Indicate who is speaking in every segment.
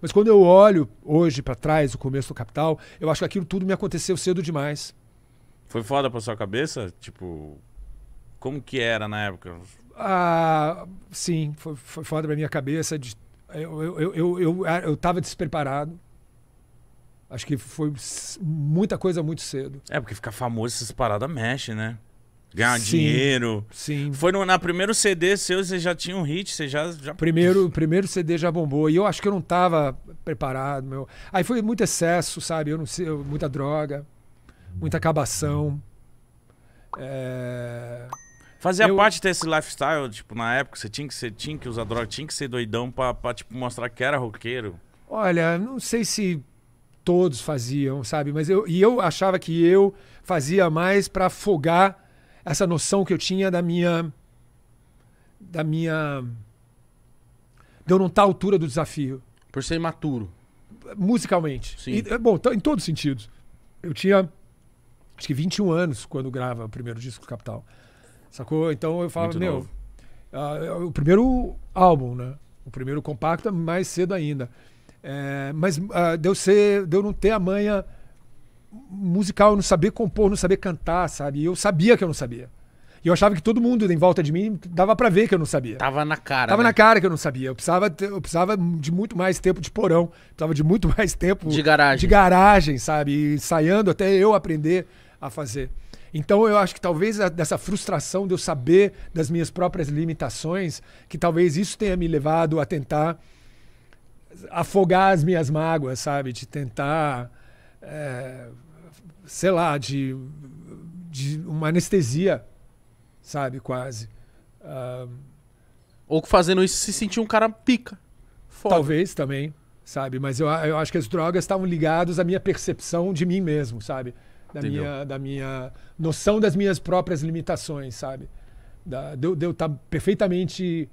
Speaker 1: Mas quando eu olho hoje pra trás, o começo do Capital, eu acho que aquilo tudo me aconteceu cedo demais.
Speaker 2: Foi foda pra sua cabeça? Tipo, como que era na época?
Speaker 1: Ah, sim, foi, foi foda pra minha cabeça. De, eu, eu, eu, eu, eu, tava despreparado. Acho que foi muita coisa muito cedo.
Speaker 2: É, porque ficar famoso essas paradas mexe, né? Ganhar
Speaker 1: Sim.
Speaker 2: dinheiro.
Speaker 1: Sim.
Speaker 2: Foi no, na primeiro CD seu, você já tinha um hit, você já. já...
Speaker 1: Primeiro, primeiro CD já bombou. E eu acho que eu não tava preparado, meu. Aí foi muito excesso, sabe? Eu não sei, eu- muita droga, muita acabação. É,
Speaker 2: Fazia
Speaker 1: Eu-
Speaker 2: parte desse lifestyle, tipo, na época, você tinha que, ser, tinha que usar droga, tinha que ser doidão pra, pra tipo, mostrar que era roqueiro.
Speaker 1: Olha, não sei se todos faziam, sabe? Mas eu e eu achava que eu fazia mais para afogar essa noção que eu tinha da minha da minha de eu não estar à altura do desafio
Speaker 3: Por ser imaturo.
Speaker 1: musicalmente.
Speaker 3: Sim.
Speaker 1: E, é, bom, em todos os sentidos. Eu tinha acho que 21 anos quando grava o primeiro disco do Capital. Sacou? Então eu falava,
Speaker 2: Muito
Speaker 1: meu, ah, é o primeiro álbum, né? O primeiro compacto é mais cedo ainda. É, mas ah, de eu ser, de eu não ter a manha musical, não saber compor, não saber cantar, sabe? E eu sabia que eu não sabia. E eu achava que todo mundo em volta de mim dava pra ver que eu não sabia.
Speaker 3: Tava na cara.
Speaker 1: Tava
Speaker 3: né?
Speaker 1: na cara que eu não sabia. Eu precisava, eu precisava de muito mais tempo de porão. Precisava de muito mais tempo
Speaker 3: De garagem.
Speaker 1: de garagem, sabe? E ensaiando até eu aprender a fazer. Então eu acho que talvez a- dessa frustração de eu saber das minhas próprias limitações, que talvez isso tenha me levado a tentar afogar as minhas mágoas, sabe? De tentar, é, sei lá, de, de uma anestesia, sabe? Quase. Ah,
Speaker 3: Ou fazendo isso se sentir um cara pica. Foda.
Speaker 1: Talvez também, sabe? Mas eu, eu acho que as drogas estavam ligadas à minha percepção de mim mesmo, sabe? Da
Speaker 2: Entendeu.
Speaker 1: minha, da minha noção das minhas próprias limitações, sabe? Da, de, eu- de eu estar perfeitamente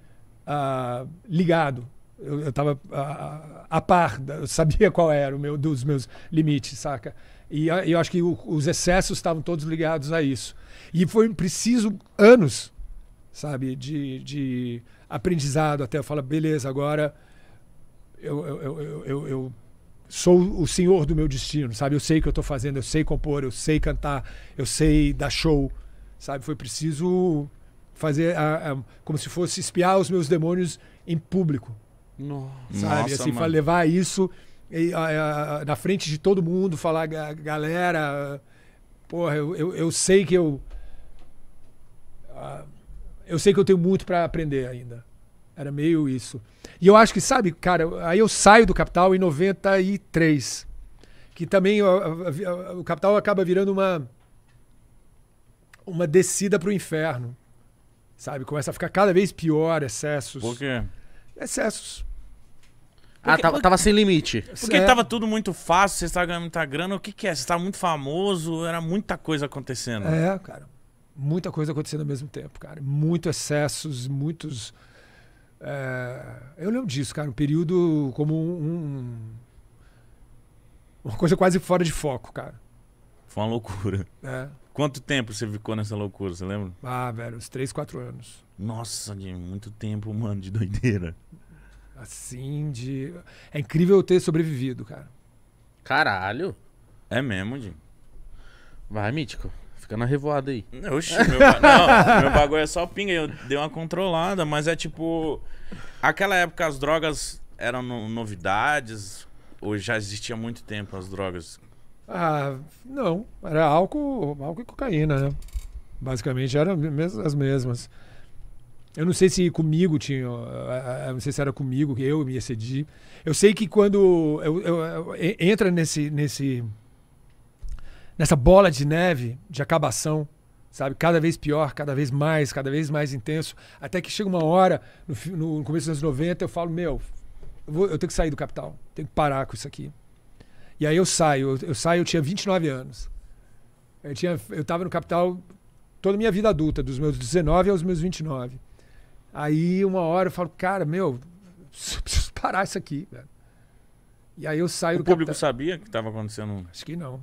Speaker 1: ah, ligado. Eu, eu tava ah, a par, eu sabia qual era o meu, dos meus limites, saca? E eu acho que o- os excessos estavam todos ligados a isso. E foi preciso anos, sabe, de, de aprendizado até eu falar, beleza, agora eu, eu, eu, eu, eu- sou o senhor do meu destino, sabe? Eu sei o que eu estou fazendo, eu sei compor, eu sei cantar, eu sei dar show, sabe? Foi preciso fazer a- a- como se fosse espiar os meus demônios em público,
Speaker 3: Nossa.
Speaker 1: sabe?
Speaker 2: Nossa,
Speaker 1: assim, levar isso na frente de todo mundo, falar, "Ga- galera, porra, eu, eu, eu sei que eu. eu sei que eu tenho muito para aprender ainda. Era meio isso. E eu acho que, sabe, cara, aí eu saio do Capital em 93. Que também ó, a- a- o Capital acaba virando uma. Uma descida pro inferno. Sabe? Começa a ficar cada vez pior, excessos.
Speaker 2: Por quê?
Speaker 1: Excessos.
Speaker 3: Ah, tava, tava sem limite.
Speaker 2: Porque
Speaker 1: É.
Speaker 2: tava tudo muito fácil, você estava ganhando muita grana. O que que é? Você estava muito famoso, era muita coisa acontecendo.
Speaker 1: É, cara. Muita coisa acontecendo ao mesmo tempo, cara. Muitos excessos, muitos. é, Eu lembro disso, cara. Um período como um. Uma coisa quase fora de foco, cara.
Speaker 2: Foi uma loucura.
Speaker 1: É.
Speaker 2: Quanto tempo você ficou nessa loucura, você lembra?
Speaker 1: Ah, velho, uns 3, 4 anos.
Speaker 2: Nossa, de muito tempo, mano, de doideira.
Speaker 1: Assim, de. É incrível eu ter sobrevivido, cara.
Speaker 3: Caralho.
Speaker 2: É mesmo, Jim.
Speaker 3: Vai, Mítico. Fica na revoada aí.
Speaker 2: Oxi, meu, ba- não, meu bagulho é só pinga. Eu dei uma controlada, mas é tipo. Aquela época as drogas eram no- novidades. Ou já existia há muito tempo as drogas?
Speaker 1: Ah, não. Era álcool, álcool e cocaína, né? Basicamente eram as mesmas. Eu não sei se comigo tinha. Não sei se era comigo, que eu me excedi. Eu sei que quando eu, eu- eu- entra nesse, nesse. nessa bola de neve, de acabação, sabe? Cada vez pior, cada vez mais, cada vez mais intenso. Até que chega uma hora, no, no começo dos anos 90, eu falo: Meu, eu, vou- eu tenho que sair do capital. Tenho que parar com isso aqui. E aí eu saio. Eu, eu saio, eu tinha 29 anos. Eu, tinha, eu no capital toda a minha vida adulta, dos meus 19 aos meus 29. Aí uma hora eu falo, cara, meu, preciso parar isso aqui, velho. E aí eu saio
Speaker 2: O
Speaker 1: do
Speaker 2: público
Speaker 1: capital.
Speaker 2: sabia que tava acontecendo.
Speaker 1: Acho que não.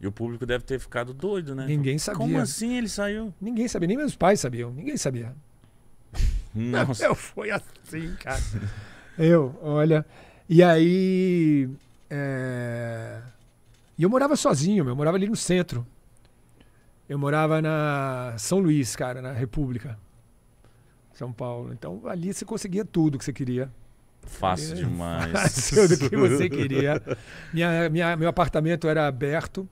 Speaker 2: E o público deve ter ficado doido, né?
Speaker 1: Ninguém sabia.
Speaker 2: Como assim ele saiu?
Speaker 1: Ninguém sabia, nem meus pais sabiam. Ninguém sabia.
Speaker 2: Nossa.
Speaker 1: Eu foi assim, cara. eu, olha. E aí. é, E eu morava sozinho, eu morava ali no centro. Eu morava na São Luís, cara, na República. São Paulo. Então ali você conseguia tudo que você queria.
Speaker 2: Fácil demais.
Speaker 1: Fácil do que você queria. Minha, minha- meu apartamento era aberto.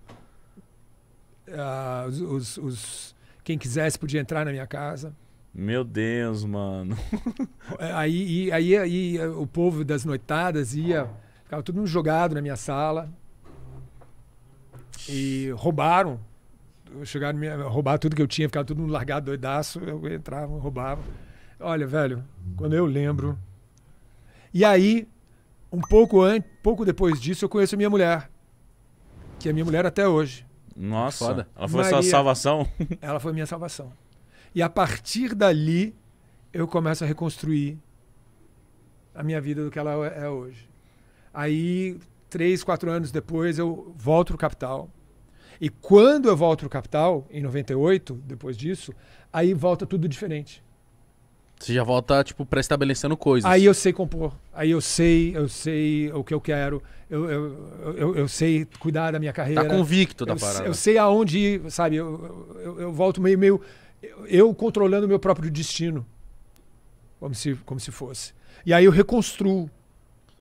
Speaker 1: Ah, os, os- os- quem quisesse podia entrar na minha casa.
Speaker 2: Meu Deus, mano.
Speaker 1: Aí, e- aí, aí, eh, o povo das noitadas ia, ficava tudo jogado na minha sala. E roubaram. Chegaram a roubar tudo que eu tinha, ficava tudo largado, doidaço. Eu entrava, roubava. Olha, velho, quando eu lembro. E aí, um pouco antes, pouco depois disso, eu conheço a minha mulher. Que é minha mulher até hoje.
Speaker 2: Nossa.
Speaker 3: Foda.
Speaker 2: Ela foi sua
Speaker 1: Maria.
Speaker 2: salvação?
Speaker 1: Ela foi minha salvação. E a partir dali, eu começo a reconstruir a minha vida do que ela é hoje. Aí, três, quatro anos depois, eu volto pro capital. E quando eu volto pro capital, em 98, depois disso, aí volta tudo diferente.
Speaker 3: Você já volta, tipo, pré-estabelecendo coisas.
Speaker 1: Aí eu sei compor. Aí eu sei, eu sei o que eu quero. Eu, eu, eu, eu sei cuidar da minha carreira.
Speaker 3: Tá convicto da
Speaker 1: eu,
Speaker 3: parada.
Speaker 1: eu sei aonde ir, sabe? Eu, eu, eu volto meio, meio. Eu, controlando o meu próprio destino. Como se, como se fosse. E aí eu reconstruo.